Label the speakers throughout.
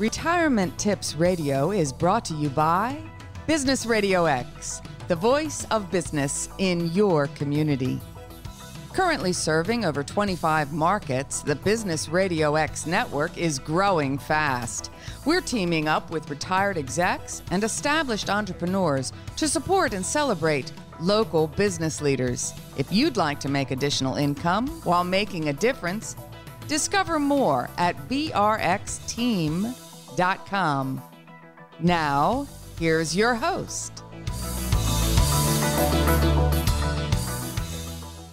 Speaker 1: Retirement Tips Radio is brought to you by Business Radio X, the voice of business in your community. Currently serving over 25 markets, the Business Radio X network is growing fast. We're teaming up with retired execs and established entrepreneurs to support and celebrate local business leaders. If you'd like to make additional income while making a difference, discover more at brxteam.com. Now, here's your host.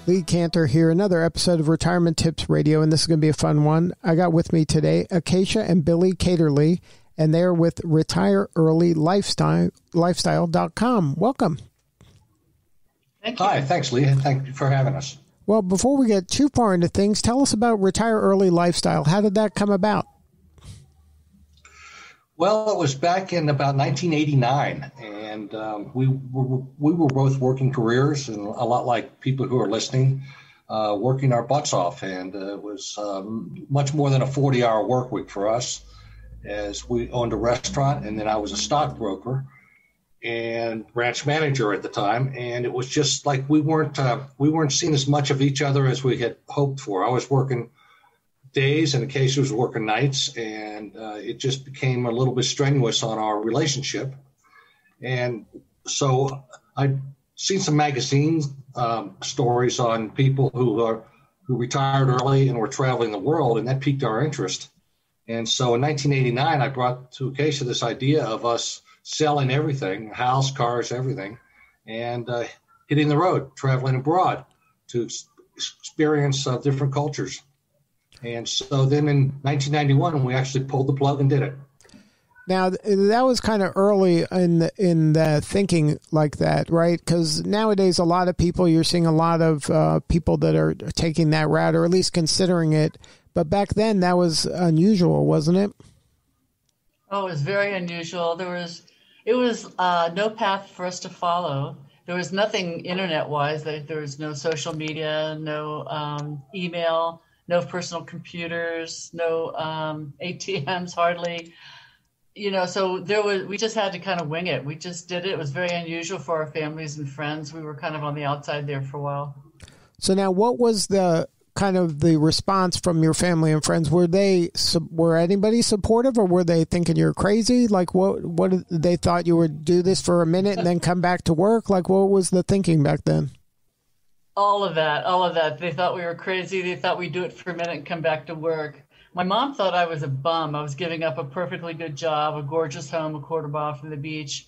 Speaker 2: Lee Kantor here, another episode of Retirement Tips Radio, and this is going to be a fun one. I got with me today Akaisha and Billy Kaderli, and they're with Retire Early Lifestyle, Lifestyle.com. Welcome.
Speaker 3: Thank Hi, thanks, Lee. And thank you for having us.
Speaker 2: Well, before we get too far into things, tell us about Retire Early Lifestyle. How did that come about?
Speaker 3: Well, it was back in about 1989, and um, we were, we were both working careers, and a lot like people who are listening, uh, working our butts off, and uh, it was um, much more than a 40-hour work week for us, as we owned a restaurant, and then I was a stockbroker and branch manager at the time, and it was just like we weren't uh, we weren't seeing as much of each other as we had hoped for. I was working days and occasionally was working nights, and uh, it just became a little bit strenuous on our relationship. And so I'd seen some magazine um, stories on people who are who retired early and were traveling the world, and that piqued our interest. And so in 1989, I brought to Akaisha this idea of us selling everything house, cars, everything and uh, hitting the road, traveling abroad to experience uh, different cultures. And so then in 1991, we actually pulled the plug and did it.
Speaker 2: Now that was kind of early in the, in the thinking like that, right? Because nowadays a lot of people you're seeing a lot of uh, people that are taking that route or at least considering it. But back then that was unusual, wasn't it?
Speaker 4: Oh, it was very unusual. There was it was uh, no path for us to follow. There was nothing internet wise. There was no social media, no um, email, no personal computers, no um, ATMs hardly. You know, so there was. We just had to kind of wing it. We just did it. It was very unusual for our families and friends. We were kind of on the outside there for a while.
Speaker 2: So now, what was the kind of the response from your family and friends? Were they were anybody supportive, or were they thinking you're crazy? Like what what they thought you would do this for a minute and then come back to work? Like what was the thinking back then?
Speaker 4: All of that, all of that. They thought we were crazy. They thought we'd do it for a minute and come back to work. My mom thought I was a bum. I was giving up a perfectly good job, a gorgeous home a quarter mile from the beach.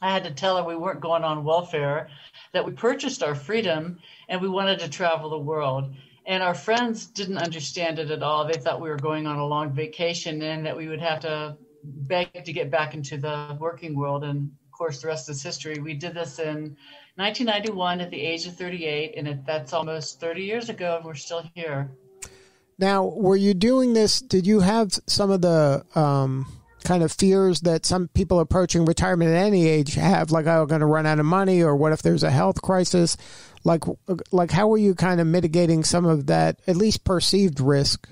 Speaker 4: I had to tell her we weren't going on welfare, that we purchased our freedom and we wanted to travel the world. And our friends didn't understand it at all. They thought we were going on a long vacation and that we would have to beg to get back into the working world. And course, the rest is history. We did this in 1991 at the age of 38, and it, that's almost 30 years ago, and we're still here.
Speaker 2: Now, were you doing this? Did you have some of the um, kind of fears that some people approaching retirement at any age have, like, oh, I'm going to run out of money, or what if there's a health crisis? like like how were you kind of mitigating some of that at least perceived risk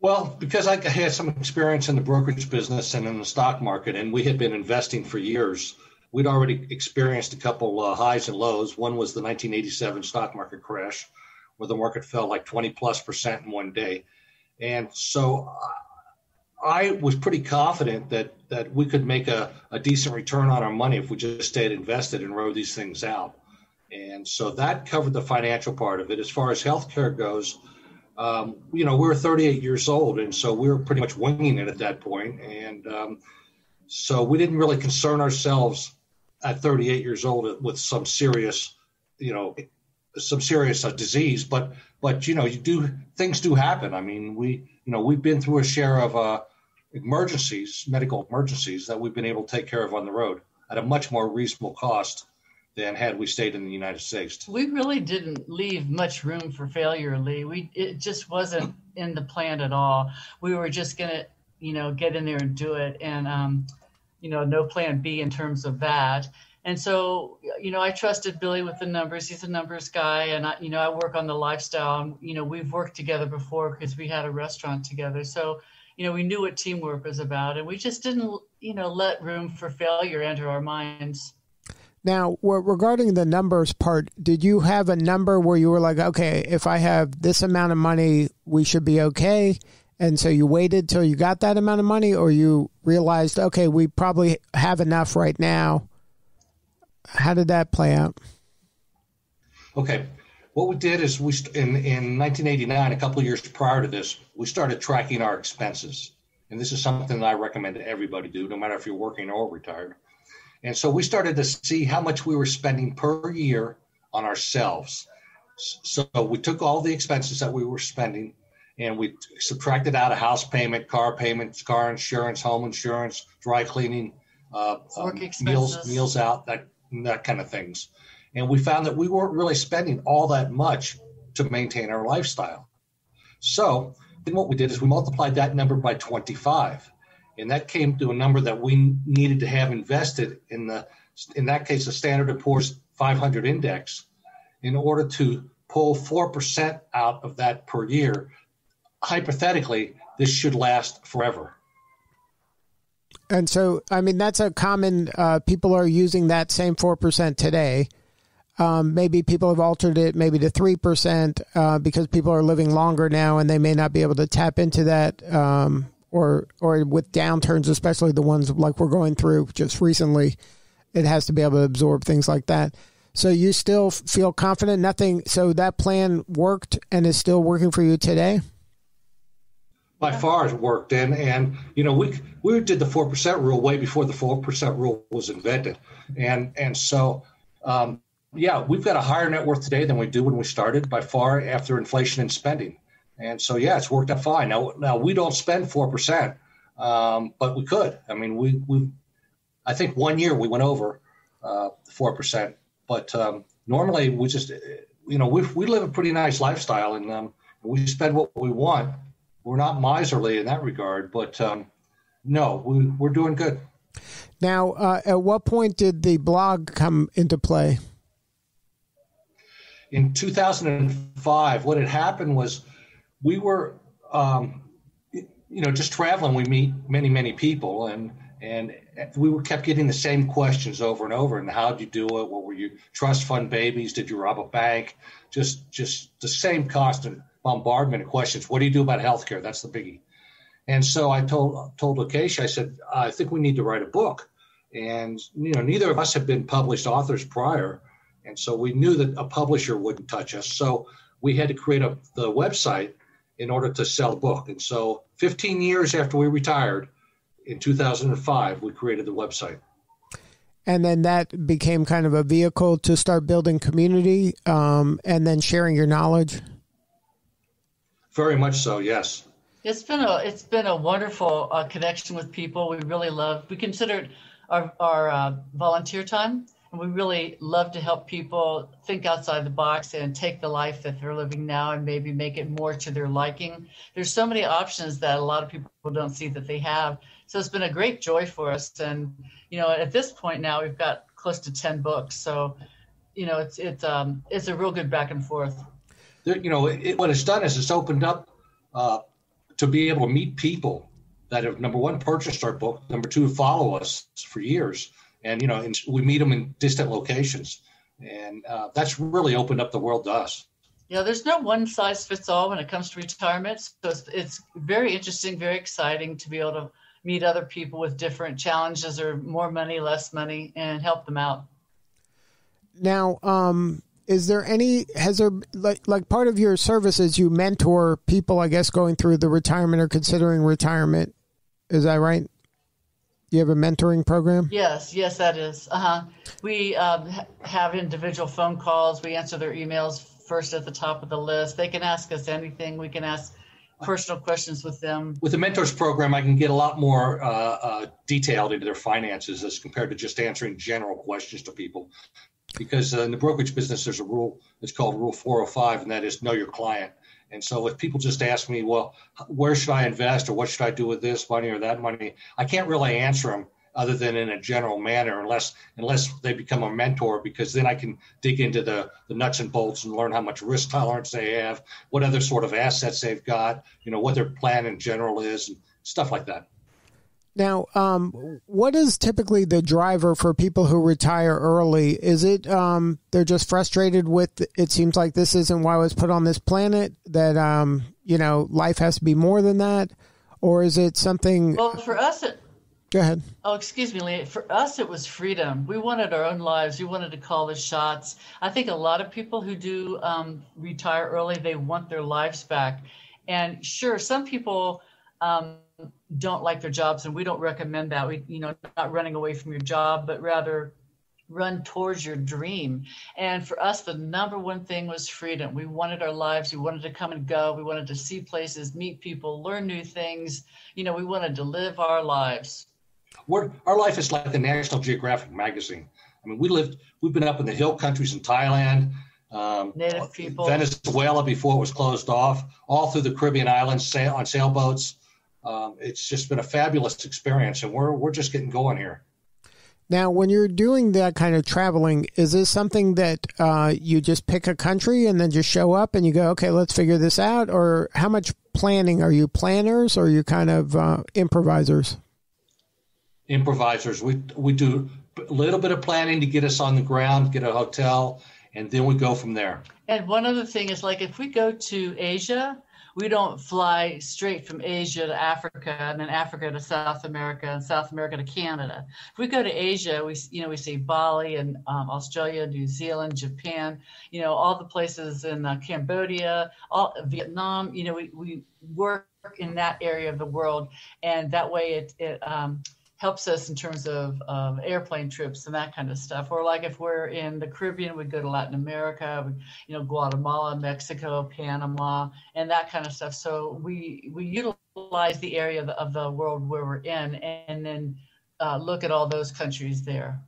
Speaker 3: well because i had some experience in the brokerage business and in the stock market and we had been investing for years we'd already experienced a couple uh, highs and lows one was the 1987 stock market crash where the market fell like 20 plus percent in one day and so I was pretty confident that that we could make a, a decent return on our money if we just stayed invested and rode these things out. And so that covered the financial part of it. As far as healthcare goes, um, you know, we were 38 years old, and so we were pretty much winging it at that point. And um, so we didn't really concern ourselves at 38 years old with some serious, you know, some serious uh, disease. But but you know, you do things do happen. I mean, we you know we've been through a share of uh, emergencies, medical emergencies that we've been able to take care of on the road at a much more reasonable cost than had we stayed in the United States.
Speaker 4: We really didn't leave much room for failure, Lee. We it just wasn't in the plan at all. We were just gonna, you know, get in there and do it, and um, you know, no plan B in terms of that. And so, you know, I trusted Billy with the numbers. He's a numbers guy, and I, you know, I work on the lifestyle. And, you know, we've worked together before because we had a restaurant together. So you know, we knew what teamwork was about, and we just didn't, you know, let room for failure enter our minds.
Speaker 2: Now, regarding the numbers part, did you have a number where you were like, okay, if I have this amount of money, we should be okay? And so you waited till you got that amount of money, or you realized, okay, we probably have enough right now? How did that play out?
Speaker 3: Okay. What we did is we in in 1989, a couple years prior to this, we started tracking our expenses, and this is something that I recommend everybody do, no matter if you're working or retired. And so we started to see how much we were spending per year on ourselves. So we took all the expenses that we were spending and we subtracted out a house payment, car payments, car insurance, home insurance, dry cleaning, uh, um, meals, meals out, that that kind of things. And we found that we weren't really spending all that much to maintain our lifestyle. So then what we did is we multiplied that number by 25 and that came to a number that we needed to have invested in the in that case the standard & poor's 500 index in order to pull 4% out of that per year. Hypothetically this should last forever.
Speaker 2: And so i mean that's a common uh, people are using that same 4% today. Um, maybe people have altered it maybe to 3% uh, because people are living longer now and they may not be able to tap into that um, or or with downturns, especially the ones like we're going through just recently, it has to be able to absorb things like that. So you still feel confident? Nothing. So that plan worked and is still working for you today.
Speaker 3: By far, it worked, and and you know we we did the four percent rule way before the four percent rule was invented, and and so um, yeah, we've got a higher net worth today than we do when we started by far after inflation and spending. And so, yeah, it's worked out fine. Now, now we don't spend four percent, um, but we could. I mean, we we, I think one year we went over uh, four uh, percent, but um, normally we just, you know, we we live a pretty nice lifestyle, and um, we spend what we want. We're not miserly in that regard, but um, no, we, we're doing good.
Speaker 2: Now, uh, at what point did the blog come into play?
Speaker 3: In 2005, what had happened was we were, um, you know, just traveling. We meet many, many people, and and we were kept getting the same questions over and over. And how did you do it? What were you trust fund babies? Did you rob a bank? Just just the same constant bombardment of questions. What do you do about healthcare? That's the biggie. And so I told told Akaisha, I said, I think we need to write a book. And you know, neither of us had been published authors prior, and so we knew that a publisher wouldn't touch us. So we had to create a the website in order to sell the book. And so 15 years after we retired in 2005, we created the website.
Speaker 2: And then that became kind of a vehicle to start building community um, and then sharing your knowledge.
Speaker 3: Very much so, yes.
Speaker 4: It's been a it's been a wonderful uh, connection with people. We really love. We consider it our our uh, volunteer time and we really love to help people think outside the box and take the life that they're living now and maybe make it more to their liking. There's so many options that a lot of people don't see that they have. So it's been a great joy for us. And, you know, at this point now, we've got close to 10 books. So, you know, it's, it's, um, it's a real good back and forth.
Speaker 3: There, you know, it, what it's done is it's opened up uh, to be able to meet people that have, number one, purchased our book, number two, follow us for years and you know, and we meet them in distant locations, and uh, that's really opened up the world to us.
Speaker 4: Yeah, there's no one size fits all when it comes to retirement. So it's, it's very interesting, very exciting to be able to meet other people with different challenges or more money, less money, and help them out.
Speaker 2: Now, um, is there any has there like like part of your services you mentor people I guess going through the retirement or considering retirement? Is that right? You have a mentoring program?
Speaker 4: Yes, yes, that is. Uh huh. We um, have individual phone calls. We answer their emails first at the top of the list. They can ask us anything. We can ask personal questions with them.
Speaker 3: With the mentors program, I can get a lot more uh, uh, detailed into their finances as compared to just answering general questions to people. Because uh, in the brokerage business, there's a rule. It's called Rule 405, and that is know your client. And so if people just ask me, well, where should I invest or what should I do with this money or that money, I can't really answer them other than in a general manner unless unless they become a mentor because then I can dig into the, the nuts and bolts and learn how much risk tolerance they have, what other sort of assets they've got, you know, what their plan in general is and stuff like that.
Speaker 2: Now, um, what is typically the driver for people who retire early? Is it um, they're just frustrated with? It seems like this isn't why I was put on this planet. That um, you know, life has to be more than that, or is it something?
Speaker 4: Well, for us, it,
Speaker 2: go ahead.
Speaker 4: Oh, excuse me, Lee. For us, it was freedom. We wanted our own lives. We wanted to call the shots. I think a lot of people who do um, retire early, they want their lives back. And sure, some people. Um, don't like their jobs and we don't recommend that. We you know not running away from your job but rather run towards your dream. And for us the number one thing was freedom. We wanted our lives. We wanted to come and go. We wanted to see places meet people learn new things. You know we wanted to live our lives.
Speaker 3: We're, our life is like the national geographic magazine. I mean we lived we've been up in the hill countries in thailand um,
Speaker 4: native people.
Speaker 3: Venezuela before it was closed off all through the caribbean islands sail, on sailboats um, it's just been a fabulous experience, and we're we're just getting going here.
Speaker 2: Now, when you're doing that kind of traveling, is this something that uh, you just pick a country and then just show up and you go, okay, let's figure this out? Or how much planning are you planners or are you kind of uh, improvisers?
Speaker 3: Improvisers. We we do a little bit of planning to get us on the ground, get a hotel, and then we go from there.
Speaker 4: And one other thing is like if we go to Asia, we don't fly straight from Asia to Africa and then Africa to South America and South America to Canada. If we go to Asia, we you know we see Bali and um, Australia, New Zealand, Japan, you know all the places in uh, Cambodia, all Vietnam. You know we we work in that area of the world, and that way it it um, helps us in terms of um, airplane trips and that kind of stuff. Or like if we're in the Caribbean, we go to Latin America, you know, Guatemala, Mexico, Panama, and that kind of stuff. So we we utilize the area of the, of the world where we're in, and then uh, look at all those countries there.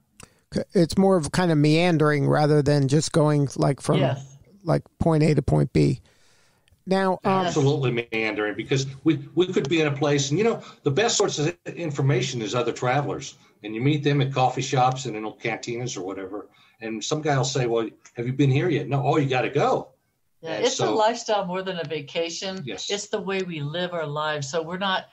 Speaker 2: It's more of kind of meandering rather than just going like from
Speaker 4: yes.
Speaker 2: like point A to point B. Now,
Speaker 3: um, absolutely meandering because we, we could be in a place, and you know, the best source of information is other travelers, and you meet them at coffee shops and in old cantinas or whatever. And some guy will say, "Well, have you been here yet?" No. Oh, you got to go.
Speaker 4: Yeah, and it's so, a lifestyle more than a vacation.
Speaker 3: Yes.
Speaker 4: It's the way we live our lives. So we're not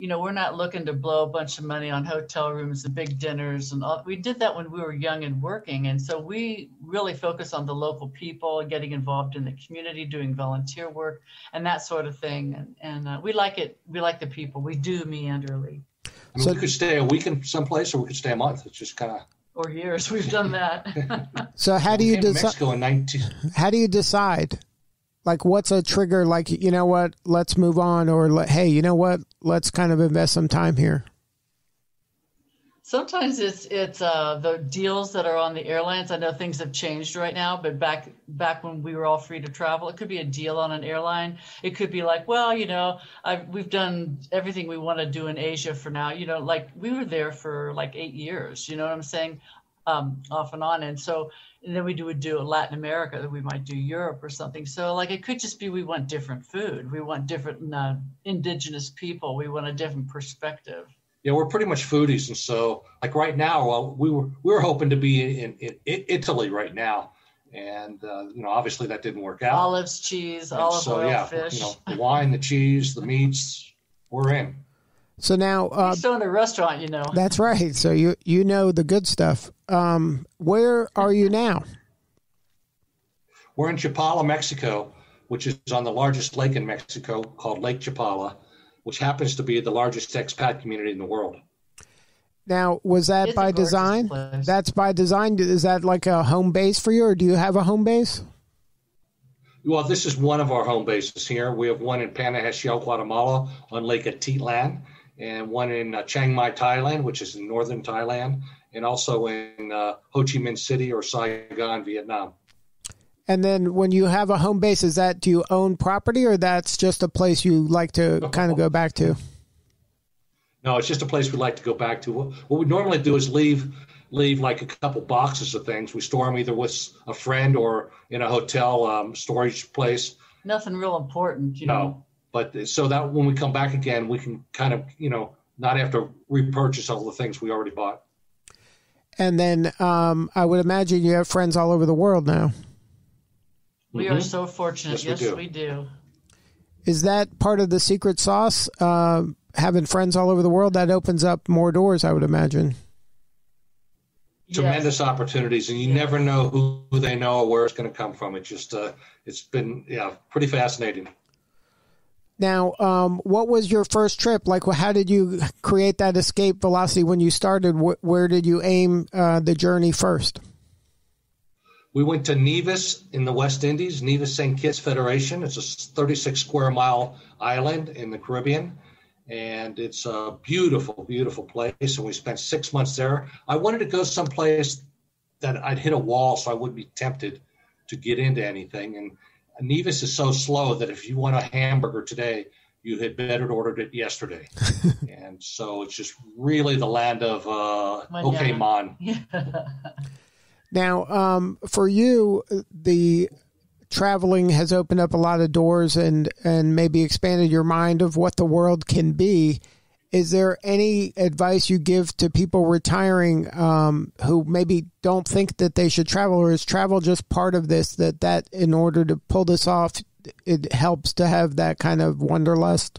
Speaker 4: you know, we're not looking to blow a bunch of money on hotel rooms and big dinners and all. We did that when we were young and working, and so we really focus on the local people, getting involved in the community, doing volunteer work, and that sort of thing. And, and uh, we like it. We like the people. We do meanderly.
Speaker 3: I mean, so we could stay a week in some place, or we could stay a month. It's just kind of
Speaker 4: or years. We've done that.
Speaker 2: so how do you
Speaker 3: decide? Mexico in 19-
Speaker 2: How do you decide? Like what's a trigger? Like you know what? Let's move on or hey you know what? Let's kind of invest some time here.
Speaker 4: Sometimes it's it's uh, the deals that are on the airlines. I know things have changed right now but back back when we were all free to travel it could be a deal on an airline. It could be like well you know I've, we've done everything we want to do in asia for now. You know like we were there for like eight years. You know what i'm saying um, off and on and so and then we do would do Latin America, then we might do Europe or something. So like it could just be we want different food, we want different uh, indigenous people, we want a different perspective.
Speaker 3: Yeah, we're pretty much foodies, and so like right now, well, we were we were hoping to be in, in, in Italy right now, and uh, you know obviously that didn't work out.
Speaker 4: Olives, cheese, and olive so, oil, yeah, fish.
Speaker 3: You know, the wine, the cheese, the meats, we're in.
Speaker 2: So now, uh,
Speaker 4: still in a restaurant, you know.
Speaker 2: That's right. So you you know the good stuff. Um, where are you now?
Speaker 3: We're in Chapala, Mexico, which is on the largest lake in Mexico called Lake Chapala, which happens to be the largest expat community in the world.
Speaker 2: Now, was that it's by design? Place. That's by design. Is that like a home base for you, or do you have a home base?
Speaker 3: Well, this is one of our home bases here. We have one in Panajachel, Guatemala, on Lake Atitlan, and one in uh, Chiang Mai, Thailand, which is in northern Thailand, and also in uh, Ho Chi Minh City or Saigon, Vietnam.
Speaker 2: And then when you have a home base, is that do you own property or that's just a place you like to kind of go back to?
Speaker 3: No, it's just a place we like to go back to. What we normally do is leave leave like a couple boxes of things. We store them either with a friend or in a hotel um, storage place.
Speaker 4: Nothing real important, you
Speaker 3: no.
Speaker 4: know
Speaker 3: but so that when we come back again, we can kind of, you know, not have to repurchase all the things we already bought.
Speaker 2: And then um, I would imagine you have friends all over the world now.
Speaker 4: We mm-hmm. are so fortunate. Yes, yes we, do. we, do.
Speaker 2: Is that part of the secret sauce? Uh, having friends all over the world, that opens up more doors, I would imagine.
Speaker 3: Tremendous yes. opportunities, and you yes. never know who, who, they know or where it's going to come from. It's just, uh, it's been, yeah, pretty fascinating.
Speaker 2: Now, um, what was your first trip? Like, how did you create that escape velocity when you started? Wh- where did you aim uh, the journey first?
Speaker 3: We went to Nevis in the West Indies, Nevis St. Kitts Federation. It's a 36 square mile island in the Caribbean. And it's a beautiful, beautiful place. And we spent six months there. I wanted to go someplace that I'd hit a wall so I wouldn't be tempted to get into anything. And Nevis is so slow that if you want a hamburger today, you had better ordered it yesterday. and so it's just really the land of uh, okay, man.
Speaker 2: Now, um, for you, the traveling has opened up a lot of doors and and maybe expanded your mind of what the world can be. Is there any advice you give to people retiring um, who maybe don't think that they should travel, or is travel just part of this? That that in order to pull this off, it helps to have that kind of wanderlust.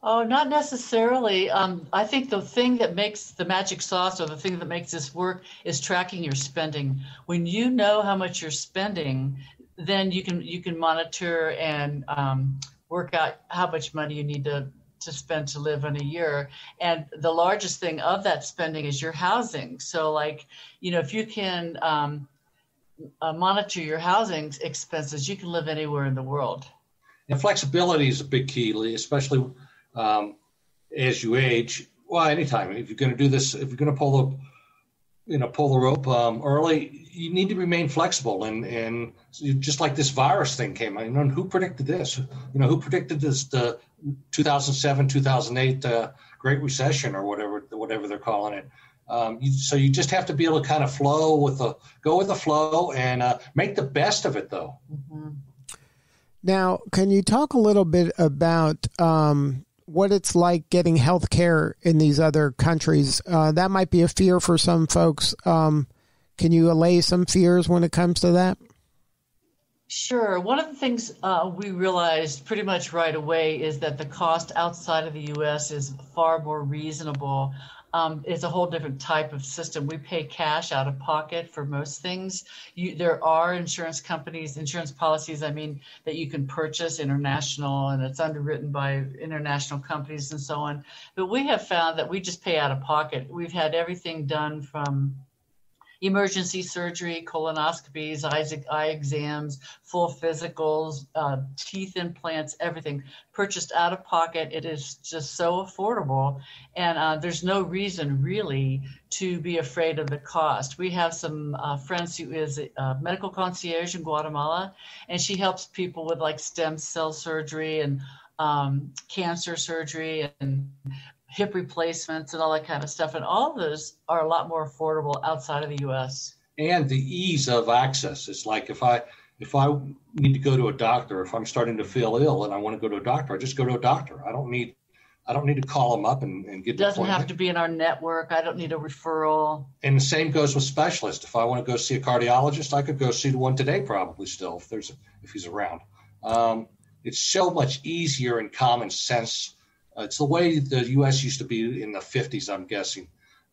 Speaker 4: Oh, not necessarily. Um, I think the thing that makes the magic sauce or the thing that makes this work is tracking your spending. When you know how much you're spending, then you can you can monitor and um, work out how much money you need to to spend to live in a year. And the largest thing of that spending is your housing. So, like, you know, if you can um, uh, monitor your housing expenses, you can live anywhere in the world.
Speaker 3: And flexibility is a big key, especially um, as you age. Well, anytime if you're going to do this, if you're going to pull the you know pull the rope um, early, you need to remain flexible. And and just like this virus thing came, I know who predicted this. You know who predicted this the 2007 2008 uh, Great Recession or whatever whatever they're calling it. Um, you, so you just have to be able to kind of flow with the go with the flow and uh, make the best of it, though. Mm-hmm.
Speaker 2: Now, can you talk a little bit about um, what it's like getting health care in these other countries. Uh, that might be a fear for some folks. Um, can you allay some fears when it comes to that?
Speaker 4: Sure. One of the things uh, we realized pretty much right away is that the cost outside of the U.S. is far more reasonable um, it's a whole different type of system. We pay cash out of pocket for most things. You, there are insurance companies, insurance policies, I mean, that you can purchase international and it's underwritten by international companies and so on. But we have found that we just pay out of pocket. We've had everything done from emergency surgery, colonoscopies, eye, eye exams, full physicals, uh, teeth implants, everything purchased out of pocket. It is just so affordable. And uh, there's no reason really to be afraid of the cost. We have some uh, friends who is a medical concierge in Guatemala, and she helps people with like stem cell surgery and um, cancer surgery and hip replacements and all that kind of stuff. And all of those are a lot more affordable outside of the U.S.
Speaker 3: And the ease of access. It's like if I if I need to go to a doctor, if I'm starting to feel ill and I want to go to a doctor, I just go to a doctor. I don't need I don't need to call them up and, and get. It
Speaker 4: doesn't have to be in our network. I don't need a referral.
Speaker 3: And the same goes with specialists. If I want to go see a cardiologist, I could go see the one today, probably still if there's if he's around. Um, it's so much easier and common sense it's the way the U.S. used to be in the 50s, I'm guessing.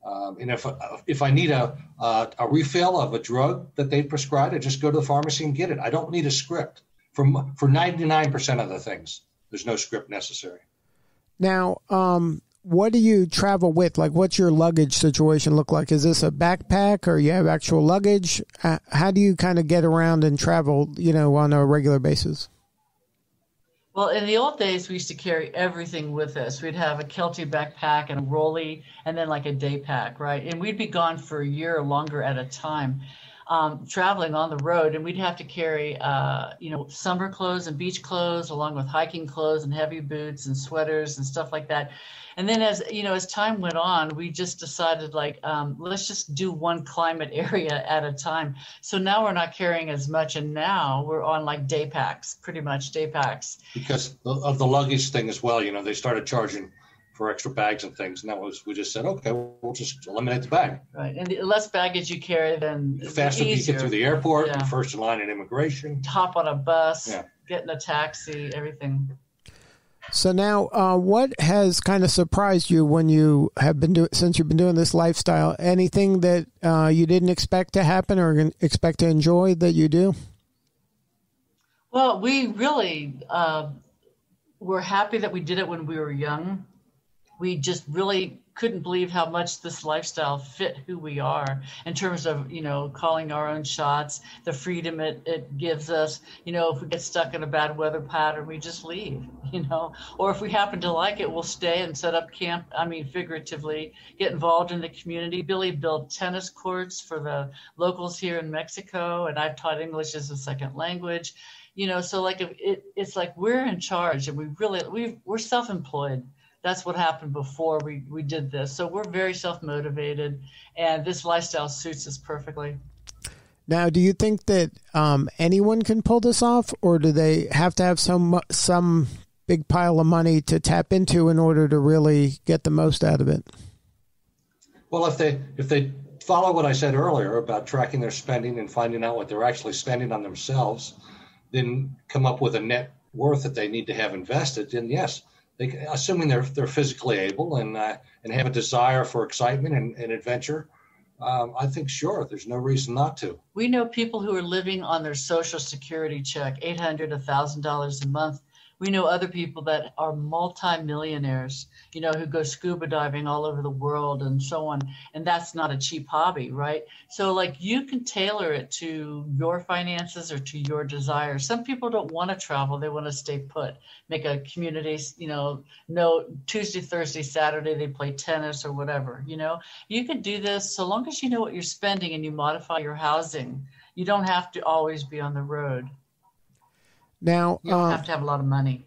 Speaker 3: Um, and if if I need a uh, a refill of a drug that they prescribed, I just go to the pharmacy and get it. I don't need a script for for 99% of the things. There's no script necessary.
Speaker 2: Now, um, what do you travel with? Like, what's your luggage situation look like? Is this a backpack or you have actual luggage? Uh, how do you kind of get around and travel, you know, on a regular basis?
Speaker 4: Well, in the old days, we used to carry everything with us. We'd have a Kelty backpack and a rolly, and then like a day pack, right? And we'd be gone for a year or longer at a time, um, traveling on the road. And we'd have to carry, uh, you know, summer clothes and beach clothes, along with hiking clothes and heavy boots and sweaters and stuff like that and then as you know as time went on we just decided like um, let's just do one climate area at a time so now we're not carrying as much and now we're on like day packs pretty much day packs
Speaker 3: because of the luggage thing as well you know they started charging for extra bags and things and that was we just said okay we'll just eliminate the bag
Speaker 4: right and the less baggage you carry then
Speaker 3: the faster you get through the airport yeah. first in line at immigration
Speaker 4: hop on a bus yeah. get in a taxi everything
Speaker 2: So now, uh, what has kind of surprised you when you have been doing since you've been doing this lifestyle? Anything that uh, you didn't expect to happen or expect to enjoy that you do?
Speaker 4: Well, we really uh, were happy that we did it when we were young. We just really couldn't believe how much this lifestyle fit who we are in terms of you know calling our own shots the freedom it, it gives us. You know if we get stuck in a bad weather pattern we just leave you know? Or if we happen to like it we'll stay and set up camp i mean figuratively get involved in the community. Billy built tennis courts for the locals here in mexico and i've taught english as a second language. You know so like it, it's like we're in charge and we really we we're self-employed that's what happened before we, we did this. So we're very self motivated, and this lifestyle suits us perfectly.
Speaker 2: Now, do you think that um, anyone can pull this off, or do they have to have some some big pile of money to tap into in order to really get the most out of it?
Speaker 3: Well, if they if they follow what I said earlier about tracking their spending and finding out what they're actually spending on themselves, then come up with a net worth that they need to have invested, then yes, they, assuming they're they're physically able and uh, and have a desire for excitement and, and adventure, um, I think sure, there's no reason not to.
Speaker 4: We know people who are living on their social security check, eight hundred, a thousand dollars a month, we know other people that are multimillionaires, you know, who go scuba diving all over the world and so on. And that's not a cheap hobby, right? So, like, you can tailor it to your finances or to your desires. Some people don't want to travel, they want to stay put, make a community, you know, no Tuesday, Thursday, Saturday, they play tennis or whatever, you know. You can do this so long as you know what you're spending and you modify your housing. You don't have to always be on the road.
Speaker 2: Now,
Speaker 4: you don't uh, have to have a lot of money.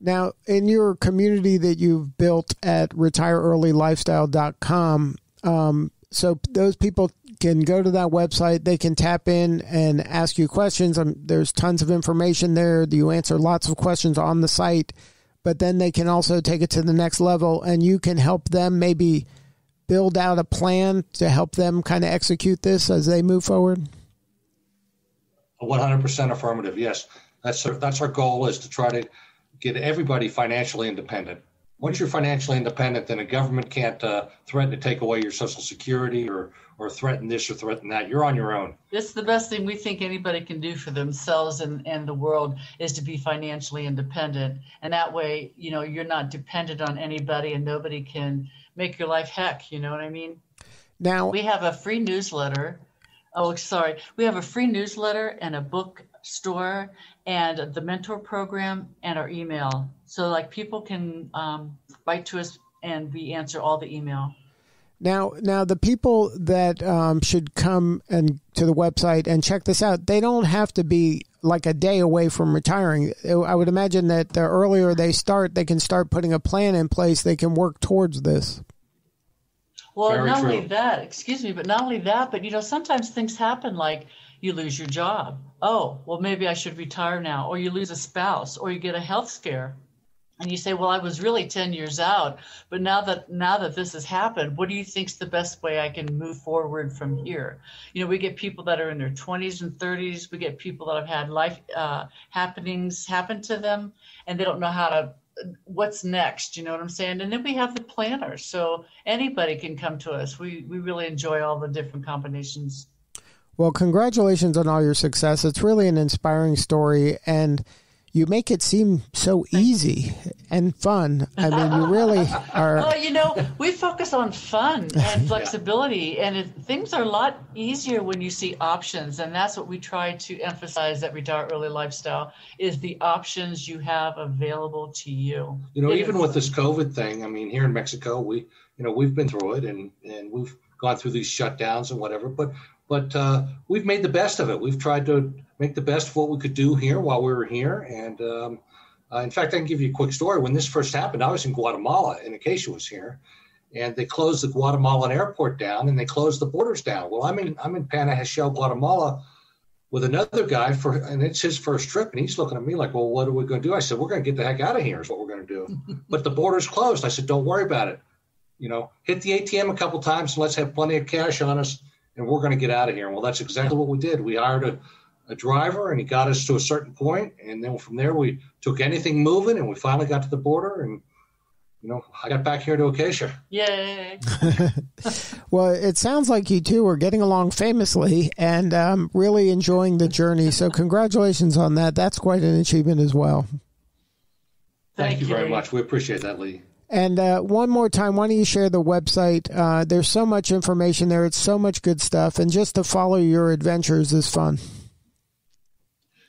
Speaker 2: Now, in your community that you've built at retireearlylifestyle.com, um, so those people can go to that website. They can tap in and ask you questions. Um, there's tons of information there. You answer lots of questions on the site, but then they can also take it to the next level, and you can help them maybe build out a plan to help them kind of execute this as they move forward.
Speaker 3: 100% affirmative. Yes. That's our, that's our goal is to try to get everybody financially independent. Once you're financially independent, then a government can't uh, threaten to take away your Social Security or or threaten this or threaten that. You're on your own.
Speaker 4: It's the best thing we think anybody can do for themselves and, and the world is to be financially independent. And that way, you know, you're not dependent on anybody and nobody can make your life heck. You know what I mean?
Speaker 2: Now
Speaker 4: we have a free newsletter. Oh, sorry. We have a free newsletter and a book store and the mentor program and our email. So like people can um, write to us and we answer all the email.
Speaker 2: Now, now the people that um, should come and to the website and check this out, they don't have to be like a day away from retiring. I would imagine that the earlier they start, they can start putting a plan in place. They can work towards this.
Speaker 4: Well, Very not true. only that, excuse me, but not only that, but you know, sometimes things happen like you lose your job. Oh, well, maybe I should retire now. Or you lose a spouse, or you get a health scare. And you say, well, I was really 10 years out, but now that now that this has happened, what do you think's the best way I can move forward from here? You know, we get people that are in their 20s and 30s. We get people that have had life uh, happenings happen to them, and they don't know how to what's next you know what i'm saying and then we have the planners so anybody can come to us we we really enjoy all the different combinations
Speaker 2: well, congratulations on all your success. It's really an inspiring story, and you make it seem so easy and fun. I mean, you really are.
Speaker 4: Well, you know, we focus on fun and flexibility, yeah. and it, things are a lot easier when you see options, and that's what we try to emphasize at Retire Early Lifestyle is the options you have available to you.
Speaker 3: You know, it even is, with this COVID thing, I mean, here in Mexico, we, you know, we've been through it, and and we've gone through these shutdowns and whatever, but but uh, we've made the best of it. We've tried to make the best of what we could do here while we were here. And um, uh, in fact, I can give you a quick story. When this first happened, I was in Guatemala, and Akaisha was here, and they closed the Guatemalan airport down and they closed the borders down. Well, I'm in I'm in Panajachel, Guatemala, with another guy for, and it's his first trip, and he's looking at me like, "Well, what are we going to do?" I said, "We're going to get the heck out of here. Is what we're going to do." but the border's closed. I said, "Don't worry about it. You know, hit the ATM a couple times and let's have plenty of cash on us." And we're going to get out of here. Well, that's exactly what we did. We hired a, a driver, and he got us to a certain point, and then from there we took anything moving, and we finally got to the border, and you know, I got back here to Akaisha.
Speaker 4: Yay!
Speaker 2: well, it sounds like you two are getting along famously and um, really enjoying the journey. So, congratulations on that. That's quite an achievement as well.
Speaker 3: Thank, Thank you very much. We appreciate that, Lee.
Speaker 2: And uh, one more time, why don't you share the website? Uh, there's so much information there. It's so much good stuff. And just to follow your adventures is fun.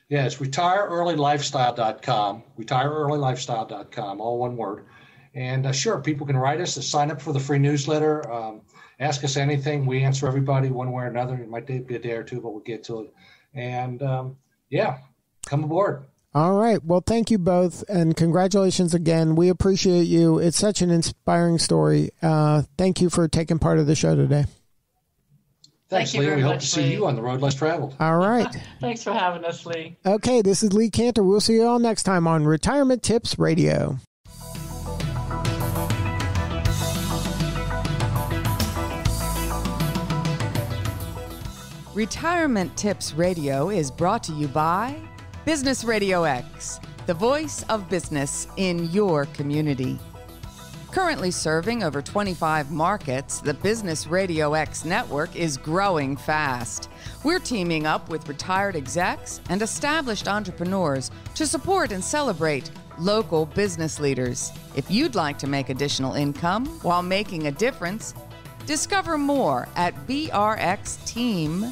Speaker 3: Yeah, it's retireearlylifestyle.com, retireearlylifestyle.com, all one word. And uh, sure, people can write us, sign up for the free newsletter, um, ask us anything. We answer everybody one way or another. It might be a day or two, but we'll get to it. And um, yeah, come aboard.
Speaker 2: All right. Well, thank you both, and congratulations again. We appreciate you. It's such an inspiring story. Uh, thank you for taking part of the show today.
Speaker 3: Thanks, Thank Lee. We hope to see Lee. you on the road less traveled.
Speaker 2: All right.
Speaker 4: Thanks for having us, Lee.
Speaker 2: Okay, this is Lee Kantor. We'll see you all next time on Retirement Tips Radio.
Speaker 1: Retirement Tips Radio is brought to you by Business Radio X, the voice of business in your community. Currently serving over 25 markets, the Business Radio X network is growing fast. We're teaming up with retired execs and established entrepreneurs to support and celebrate local business leaders. If you'd like to make additional income while making a difference, discover more at brxteam.com.